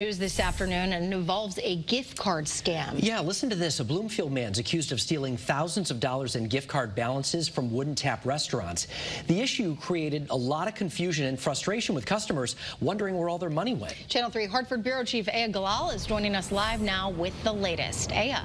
News this afternoon and involves a gift card scam. Yeah, listen to this. A Bloomfield man's accused of stealing thousands of dollars in gift card balances from Wood-n-Tap restaurants. The issue created a lot of confusion and frustration with customers wondering where all their money went. Channel 3 Hartford Bureau Chief Aya Galal is joining us live now with the latest. Aya.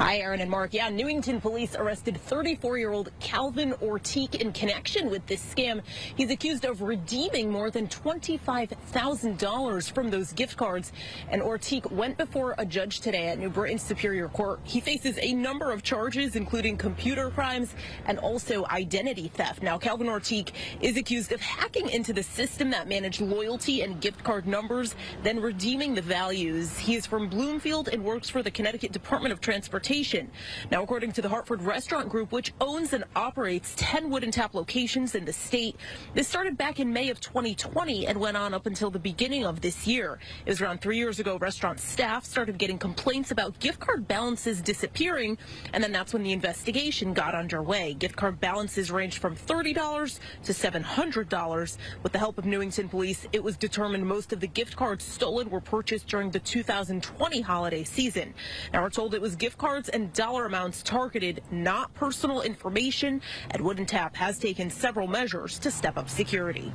Hi, Aaron and Mark. Yeah, Newington police arrested 34-year-old Calvin Ortique in connection with this scam. He's accused of redeeming more than $25,000 from those gift cards. And Ortique went before a judge today at New Britain Superior Court. He faces a number of charges, including computer crimes and also identity theft. Now, Calvin Ortique is accused of hacking into the system that managed loyalty and gift card numbers, then redeeming the values. He is from Bloomfield and works for the Connecticut Department of Transportation transportation. Now, according to the Hartford Restaurant Group, which owns and operates 10 Wood-n-Tap locations in the state, this started back in May of 2020 and went on up until the beginning of this year. It was around three years ago, restaurant staff started getting complaints about gift card balances disappearing, and then that's when the investigation got underway. Gift card balances ranged from $30 to $700. With the help of Newington police, it was determined most of the gift cards stolen were purchased during the 2020 holiday season. Now, we're told it was gift cards cards and dollar amounts targeted, not personal information, and Wood-n-Tap has taken several measures to step up security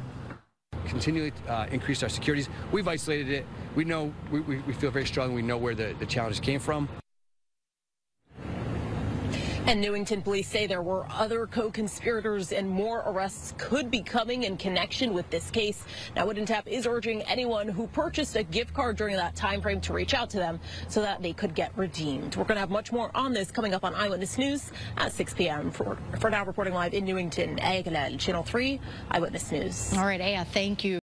continually uh, increased our securities. We've isolated it. We know, we, we, feel very strong. We know where the, the challenges came from. And Newington police say there were other co-conspirators and more arrests could be coming in connection with this case. Now, Wood-n-Tap is urging anyone who purchased a gift card during that time frame to reach out to them so that they could get redeemed. We're going to have much more on this coming up on Eyewitness News at 6 p.m. For, for now, reporting live in Newington, Aya Galal, Channel 3, Eyewitness News. All right, Aya, thank you.